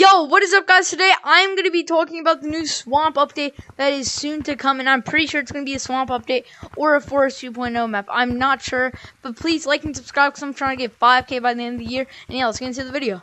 Yo, what is up guys? Today I'm going to be talking about the new swamp update that is soon to come and I'm pretty sure it's going to be a swamp update or a forest 2.0 map. I'm not sure, but please like and subscribe because I'm trying to get 5k by the end of the year. And yeah, let's get into the video.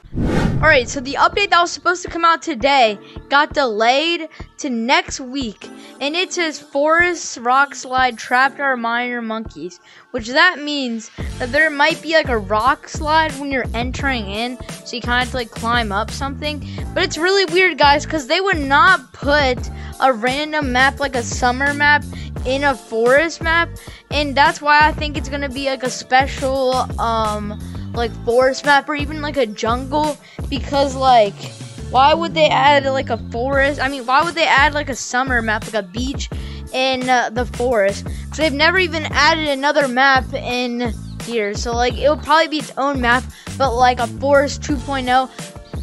Alright, so the update that was supposed to come out today got delayed to next week. And it says Forest Rock Slide Trapdoor Miner Monkeys. Which that means that there might be like a rock slide when you're entering in. So you kind of have to like climb up something. But it's really weird, guys, because they would not put a random map like a summer map in a forest map. And that's why I think it's going to be like a special, um, like forest map or even like a jungle? Because like why would they add like a forest? I mean why would they add like a summer map like a beach in uh, the forest? Because they've never even added another map in here. So like it will probably be its own map but like a forest 2.0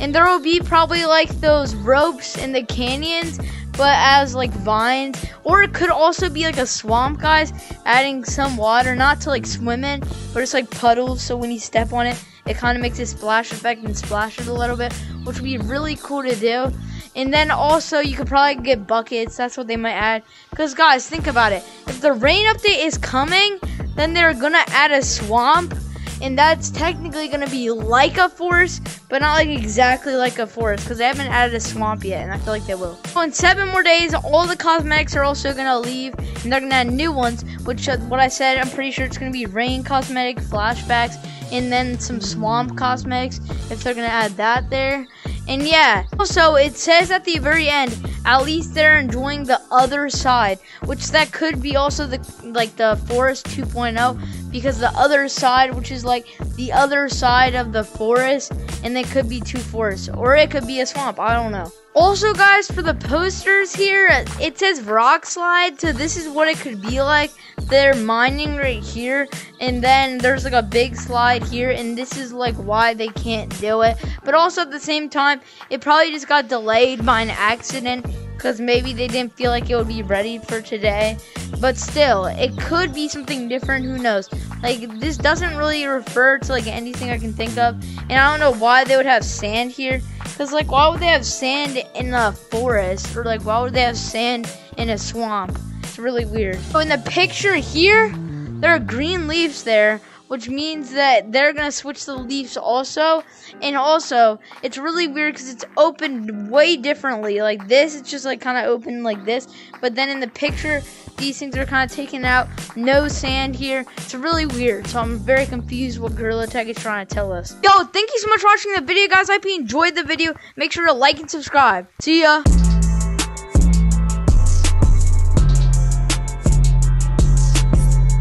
and there will be probably like those ropes in the canyons but as like vines or it could also be like a swamp guys adding some water not to like swim in but it's like puddles so when you step on it it kind of makes a splash effect and splashes a little bit which would be really cool to do. And then also you could probably get buckets that's what they might add because guys think about it. If the rain update is coming then they're gonna add a swamp and that's technically going to be like a forest, but not like exactly like a forest because they haven't added a swamp yet, and I feel like they will. So in seven more days, all the cosmetics are also going to leave, and they're going to add new ones, which uh, what I said, I'm pretty sure it's going to be rain cosmetic, flashbacks, and then some swamp cosmetics if they're going to add that there. And yeah, also it says at the very end, at least they're enjoying the other side, which that could be also the like the forest 2.0 because the other side, which is like the other side of the forest, and they could be two forests or it could be a swamp. I don't know. Also, guys, for the posters here, it says rock slide, so this is what it could be like. They're mining right here, and then there's like a big slide here, and this is like why they can't do it. But also at the same time, it probably just got delayed by an accident because maybe they didn't feel like it would be ready for today. But still, it could be something different. Who knows? Like this doesn't really refer to like anything I can think of, and I don't know why they would have sand here. Cause like, why would they have sand in a forest, or like, why would they have sand in a swamp? It's really weird. So in the picture here, there are green leaves there, which means that they're gonna switch the leaves also. And also, it's really weird because it's opened way differently. Like this, it's just like kind of open like this, but then in the picture, these things are kind of taken out. No sand here. It's really weird. So I'm very confused what Gorilla Tag is trying to tell us. Yo, thank you so much for watching the video, guys. I hope you enjoyed the video. Make sure to like and subscribe. See ya.